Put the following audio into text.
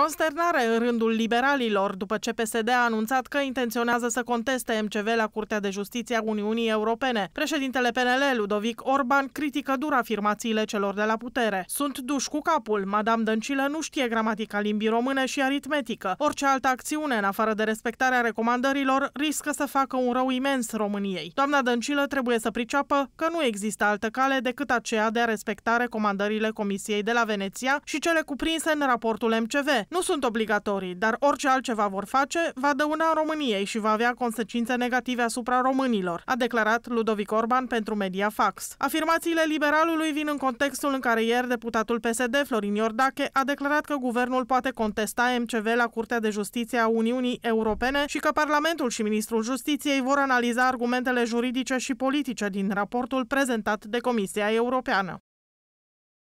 Consternare în rândul liberalilor după ce PSD a anunțat că intenționează să conteste MCV la Curtea de Justiție a Uniunii Europene. Președintele PNL, Ludovic Orban, critică dur afirmațiile celor de la putere. Sunt duși cu capul. Madame Dăncilă nu știe gramatica limbii române și aritmetică. Orice altă acțiune, în afară de respectarea recomandărilor, riscă să facă un rău imens României. Doamna Dăncilă trebuie să priceapă că nu există altă cale decât aceea de a respecta recomandările Comisiei de la Veneția și cele cuprinse în raportul MCV. Nu sunt obligatorii, dar orice altceva vor face va dăuna României și va avea consecințe negative asupra românilor, a declarat Ludovic Orban pentru Mediafax. Afirmațiile liberalului vin în contextul în care ieri deputatul PSD Florin Iordache a declarat că guvernul poate contesta MCV la Curtea de Justiție a Uniunii Europene și că Parlamentul și Ministrul Justiției vor analiza argumentele juridice și politice din raportul prezentat de Comisia Europeană.